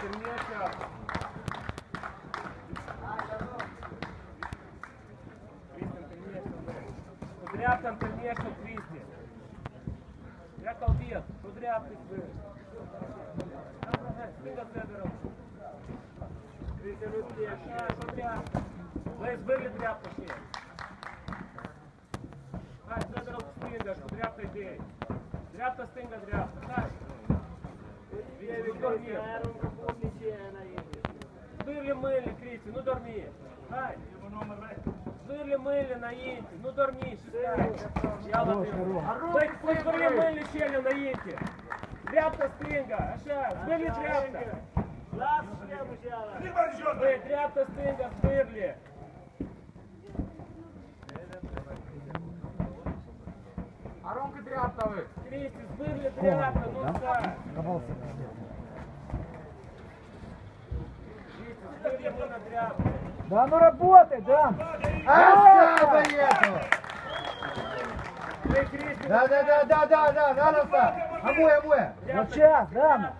Черняка. Кристин, конечно, да. Кудрявцам, конечно, Кристин. Я колбец, кудрявцев вы. Сколько цедеров? Кристин, успех. А, кудрявцев. Лейс, были дряпки все. Хай, цедеров стингаш, кудрявка идея. Дряпка стинга, дряпка. Хай. Две, Виктор, нет. Збили милі, Крісті, ну дормі. Хай. Збили милі на інті, ну дормі, шестай. Я ловив. Ви збили милі щелю на інті. Дряпта стинга, аша, збили дряпта. Ви дряпта стинга, збили. А Ромка дряптали. Крісті, збили дряпта, ну все. Да ну работай, да. А, поехал! Ви Крісті, Да, да, да, да, да, да, да, Руслан! Обои, обои! Вот сейчас, да.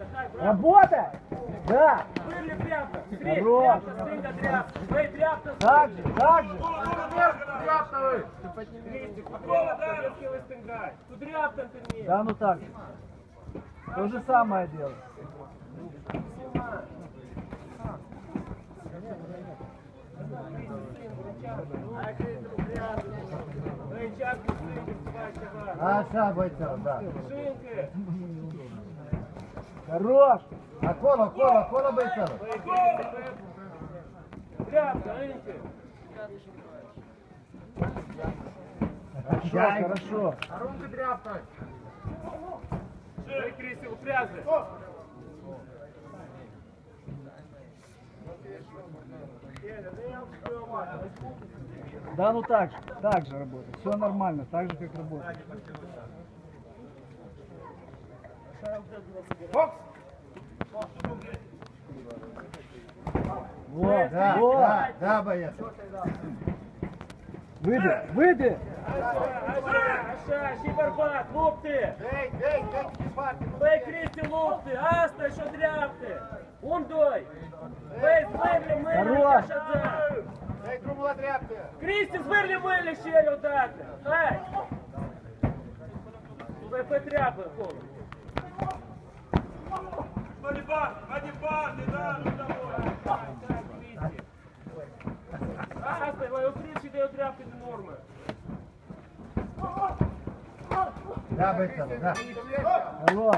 Работай. Да. Збили дряпта. Крісті, Хорош. дряпта, стинга дряпта. Ви дряпта, Так же, так же. Дряптали. Крісті, дряпта, я хотіли стингать. Тут дряпта ти Да ну так же. То же самое дело. Ви часто стинги, бачите вас. А, ша, бойцов, да. Хорош. А кола, кола, кола бойцов. Хорошо, хорошо. А Ромка дряптали. Ви, Крісті, Да ну так же, так же работает. Все нормально, так же как работает. Вот, Да, вот. да, да, боец. Выйди, выйди. Аша, аша, щібарбат, лупти. Эй, эй, эй, Ви, Крісті, лупти. Аста, що дряпти. Ундой. Ви, звирлі, милі, Хорош. шадза. эй, трубла тряпки. Крісті, звирлі, милі, щелю дати. Ай. Ви потряпи, коло. Аста, ви отрічі, де отряпки до норми. Да, бойцов, да. Хорош.